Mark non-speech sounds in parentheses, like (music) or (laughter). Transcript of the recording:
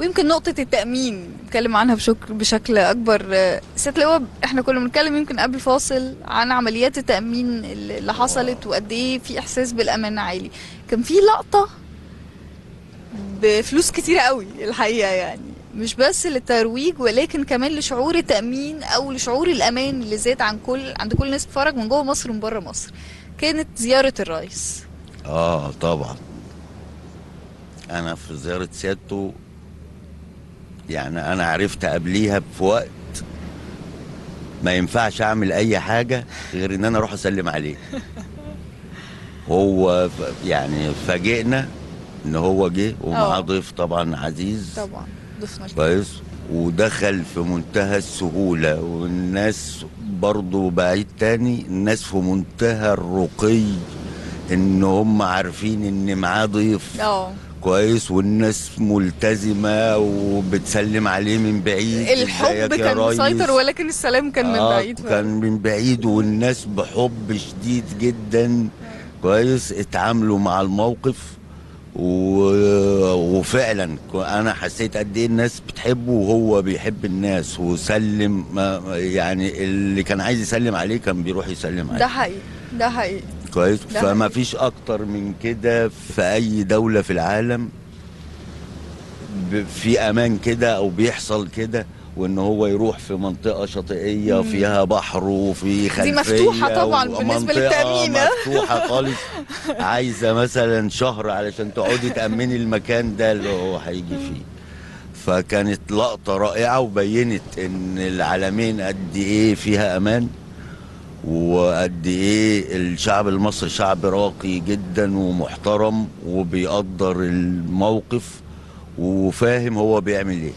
ويمكن نقطة التأمين نتكلم عنها بشكل بشكل أكبر. آه، سيادة اللواء إحنا كنا بنتكلم يمكن قبل فاصل عن عمليات التأمين اللي حصلت وقد إيه في إحساس بالأمان عالي. كان في لقطة بفلوس كتيرة قوي الحقيقة يعني. مش بس للترويج ولكن كمان لشعور التأمين أو لشعور الأمان اللي زاد عن كل عند كل الناس بتتفرج من جوه مصر ومن بره مصر. كانت زيارة الرئيس. آه طبعا. أنا في زيارة سيادته يعني أنا عرفت قبليها في وقت ما ينفعش أعمل أي حاجة غير إن أنا أروح أسلم عليه. (laughs) هو يعني فاجئنا إن هو جه ومعاه آه. ضيف طبعا عزيز. طبعا الكلام. كويس. ودخل في منتهى السهولة. والناس برضو بعيد تاني الناس في منتهى الرقي إن هم عارفين إن معاه ضيف. آه. كويس والناس ملتزمة وبتسلم عليه من بعيد. الحب كان؟ مسيطر ولكن السلام كان من آه، بعيد كان من بعيد والناس بحب شديد جدا. كويس اتعاملوا مع الموقف و... وفعلا. أنا حسيت قد إيه الناس بتحبه وهو بيحب الناس وسلم يعني اللي كان عايز يسلم عليه كان بيروح يسلم ده عليه حقيقي ده حقيقي. كويس فما. فيش أكتر من كده في أي دولة في العالم في أمان كده أو بيحصل كده وإن هو يروح في منطقة شاطئية مم. فيها بحر وفي خلفية مفتوحة طبعاً بالنسبة ومنطقة للتأمين. مفتوحة (laughs) خالص عايزة مثلا شهر علشان تقعدي تأمني المكان ده اللي هو هيجي فيه فكانت لقطة رائعة وبينت إن العالمين قد إيه فيها أمان وقد إيه الشعب المصري شعب راقي جدا ومحترم وبيقدر الموقف وفاهم هو بيعمل إيه.